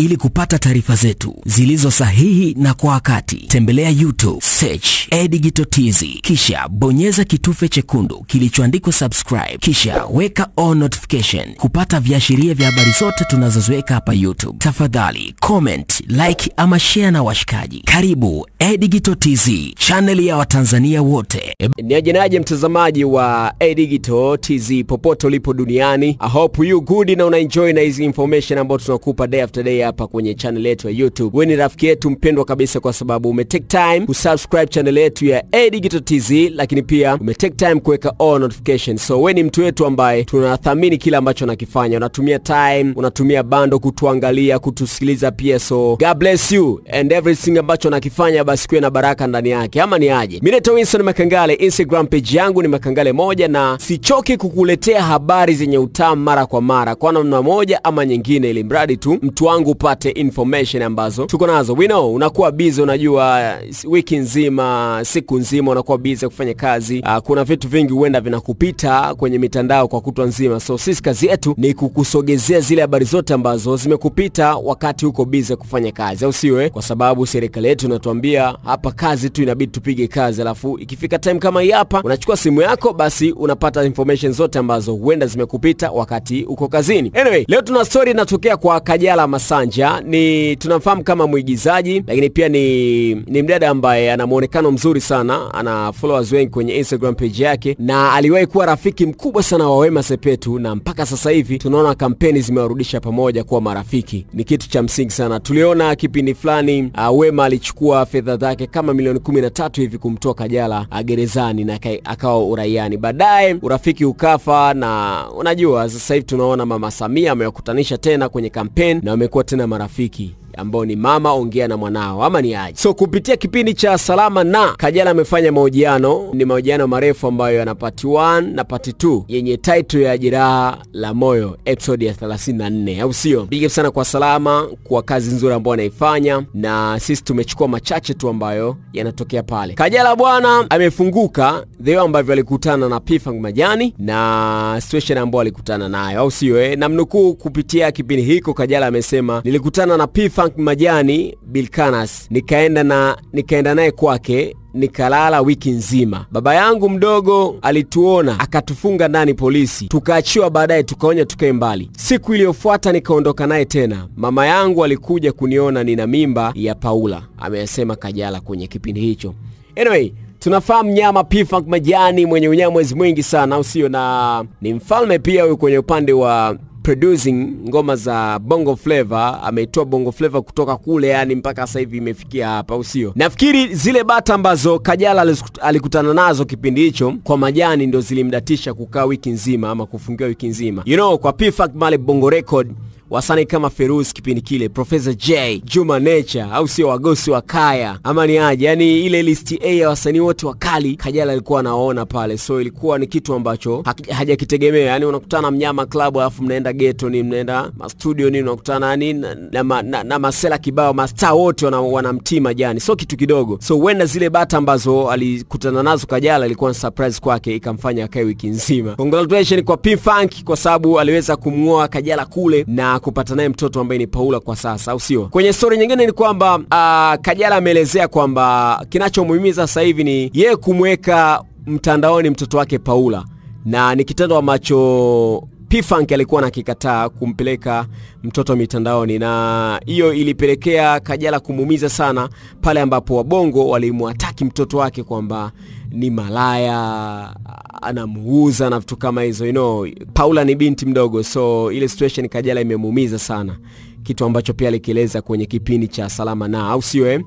Ili kupata taarifa zetu zilizo sahihi na kwa wakati, tembelea YouTube, search Digital TZ, kisha bonyeza kitufe chekundu kilichoandikwa subscribe, kisha weka all notification kupata viashiria vya habari zote tunazoziweka hapa YouTube. Tafadhali comment, like ama share na washikaji. Karibu Digital TZ, channel ya Watanzania wote. Niaje naje mtazamaji wa Digital TZ popote ulipo duniani. I hope you good na una enjoy na hizi information ambazo tunakupa day after day hapa kwenye channel yetu ya YouTube. Wewe ni rafiki yetu mpendwa kabisa kwa sababu ume take time kusubscribe channel yetu ya A Digital TZ, lakini pia ume take time kuweka all notification. So wewe ni mtu wetu ambaye tunathamini kila ambacho unakifanya. Unatumia time, unatumia bando kutuangalia, kutusikiliza pia. So God bless you and everything ambacho unakifanya basi kuwe na baraka ndani yake. Ama ni aje? Mimi naitwa Winston Makangale, Instagram page yangu ni Makangale moja na sichoki kukuletea habari zenye utamu mara kwa mara kwa namna moja ama nyingine, ili mradi tu mtu wangu upate information ambazo tuko nazo. We know unakuwa busy, unajua wiki nzima, siku nzima unakuwa busy kufanya kazi. Uh, kuna vitu vingi huenda vinakupita kwenye mitandao kwa kutwa nzima, so sisi kazi yetu ni kukusogezea zile habari zote ambazo zimekupita wakati uko busy kufanya kazi, au siwe? Kwa sababu serikali yetu inatuambia hapa kazi tu inabidi tupige kazi, alafu ikifika time kama hii hapa unachukua simu yako, basi unapata information zote ambazo huenda zimekupita wakati uko kazini. Anyway, leo tuna story inatokea kwa Kajala Masanja, ni tunamfahamu kama mwigizaji, lakini pia ni, ni mdada ambaye ana muonekano mzuri sana, ana followers wengi kwenye Instagram page yake, na aliwahi kuwa rafiki mkubwa sana wa Wema Sepetu, na mpaka sasa hivi tunaona kampeni zimewarudisha pamoja kuwa marafiki. Ni kitu cha msingi sana. Tuliona kipindi fulani uh, Wema alichukua fedha zake kama milioni kumi na tatu hivi kumtoa Kajala agerezani gerezani na akawa uraiani. Baadaye urafiki ukafa, na unajua sasa hivi tunaona Mama Samia amewakutanisha tena kwenye kampeni na wamekuwa tena marafiki ambao ni mama ongea na mwanao ama ni aje? So kupitia kipindi cha Salama na Kajala amefanya mahojiano, ni mahojiano marefu ambayo yana part 1 na part 2 yenye title ya Jeraha la Moyo episode ya 34, au sio? Big up sana kwa Salama kwa kazi nzuri ambayo anaifanya, na sisi tumechukua machache tu ambayo yanatokea pale. Kajala bwana amefunguka theo ambavyo alikutana na P-Funk Majani na situation ambayo alikutana nayo, au sio? Eh, namnukuu kupitia kipindi hiko, Kajala amesema nilikutana na P-Funk Majani Bilkanas, nikaenda na nikaenda naye kwake nikalala wiki nzima. Baba yangu mdogo alituona akatufunga ndani polisi, tukaachiwa baadaye, tukaonya tukae mbali. Siku iliyofuata nikaondoka naye tena. Mama yangu alikuja kuniona nina mimba ya Paula, amesema Kajala kwenye kipindi hicho. Anyway, tunafahamu nyama P-Funk Majani mwenye unyama mwezi mwingi sana, au sio? Na ni mfalme pia huyu kwenye upande wa producing ngoma za bongo flava, ameitoa bongo flava kutoka kule, yani mpaka sasa hivi imefikia hapa, usio? sio? Nafikiri zile bata ambazo Kajala alikutana nazo kipindi hicho kwa Majani ndio zilimdatisha kukaa wiki nzima ama kufungiwa wiki nzima, you know, kwa P-Funk bongo record wasanii kama Feruz kipindi kile, Professor J, Juma Nature, au sio, wagosi wa Kaya ama ni aje? Yani ile list A ya wasanii wote wakali Kajala alikuwa anaona pale, so ilikuwa ni kitu ambacho hajakitegemea. Yani unakutana Mnyama Club alafu mnaenda ghetto, ni mnaenda mastudio ni unakutana yani na, na, na, na, na masela kibao, mastaa wote wanamtima wana jani, so kitu kidogo. So huenda zile bata ambazo alikutana nazo Kajala ilikuwa ni surprise kwake, ikamfanya akae wiki nzima. Congratulations kwa P-Funk kwa sababu aliweza kumng'oa Kajala kule na kupata naye mtoto ambaye ni Paula kwa sasa, au sio? Kwenye story nyingine ni kwamba uh, Kajala ameelezea kwamba kinachomuhimiza sasa hivi ni yeye kumweka mtandaoni mtoto wake Paula, na ni kitendo ambacho P-Funk alikuwa nakikataa kumpeleka mtoto mitandaoni, na hiyo ilipelekea Kajala kumuumiza sana pale ambapo wabongo walimwataki mtoto wake kwamba ni malaya, anamuuza na vitu kama hizo you know. Paula ni binti mdogo, so ile situation Kajala imemuumiza sana, kitu ambacho pia alikieleza kwenye kipindi cha Salama na au sio eh?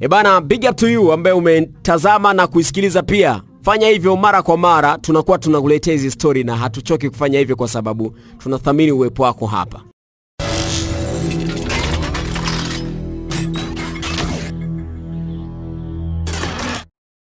E bana, big up to you ambaye umetazama na kuisikiliza pia fanya hivyo mara kwa mara, tunakuwa tunakuletea hizi stori na hatuchoki kufanya hivyo kwa sababu tunathamini uwepo wako hapa.